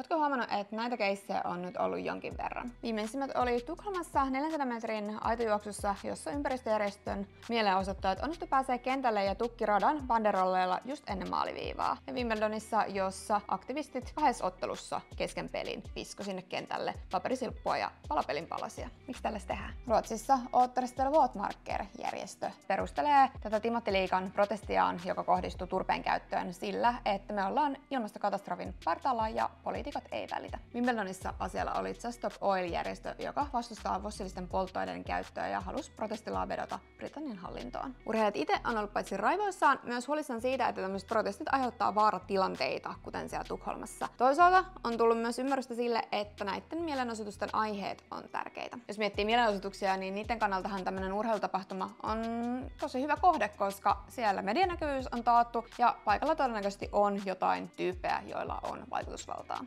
Oletko huomannut, että näitä keissejä on nyt ollut jonkin verran? Viimeisimmät oli Tukholmassa 400 metrin aitojuoksussa, jossa ympäristöjärjestön mielenosoittajat onnistu pääsee kentälle ja tukki radan banderolleilla just ennen maaliviivaa. Ja Wimbledonissa, jossa aktivistit kahdessa ottelussa kesken pelin visko sinne kentälle paperisilppua ja palapelin palasia. Miksi tällaista tehdään? Ruotsissa Återställ Våtmarker-järjestö perustelee tätä Timattiliikan protestiaan, joka kohdistuu turpeen käyttöön sillä, että me ollaan ilmastokatastrofin partaalla ja poliitikot ei välitä. Wimbledonissa asialla oli Just Stop Oil-järjestö, joka vastustaa fossiilisten polttoaineiden käyttöä ja halusi protestillaan vedota Britannian hallintoon. Urheilijat itse on ollut paitsi raivoissaan, myös huolissaan siitä, että tämmöiset protestit aiheuttaa vaaratilanteita, kuten siellä Tukholmassa. Toisaalta on tullut myös ymmärrystä sille, että näiden mielenosoitusten aiheet on tärkeitä. Jos miettii mielenosoituksia, niin niiden kannaltahan tämmöinen urheilutapahtuma on tosi hyvä kohde, koska siellä medianäkyvyys on taattu ja paikalla todennäköisesti on jotain tyyppejä, joilla on vaikutusvaltaa.